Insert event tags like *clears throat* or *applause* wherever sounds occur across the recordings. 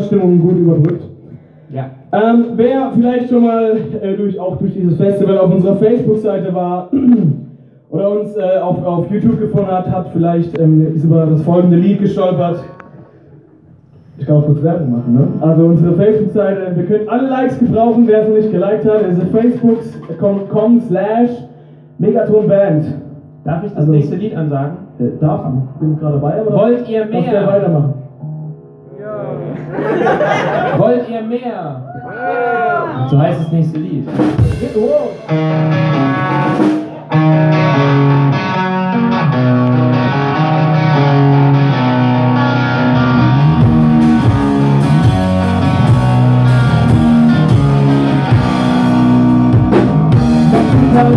Stimmung gut überbrückt. Ja. Ähm, wer vielleicht schon mal äh, durch, auch durch dieses Festival auf unserer Facebook-Seite war *clears throat* oder uns äh, auf, auf YouTube gefunden hat, hat vielleicht ähm, ist über das folgende Lied gestolpert. Ich kann auch kurz Werbung machen, ne? Also unsere Facebook-Seite, wir können alle Likes gebrauchen, wer es noch nicht geliked hat, ist facebook.com slash megatonband. Darf ich das Also- nächste Lied ansagen? Äh, darf ich? Bin gerade dabei, aber Wollt ihr darf mehr? weitermachen? *laughs* Wollt ihr mehr? So heißt das nächste Lied. keine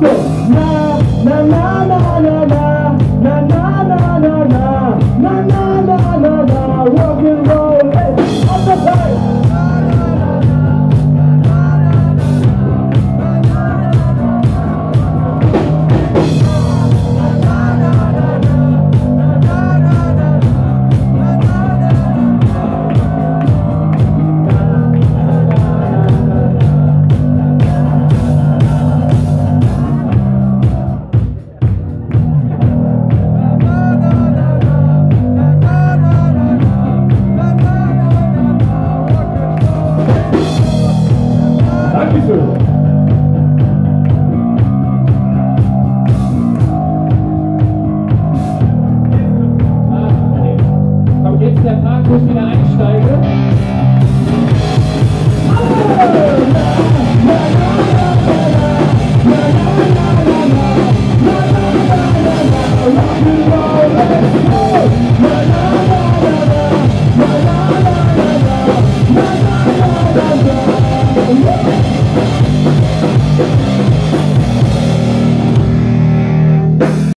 na na na na jetzt der Tag, wo ich wieder einsteige. Ah!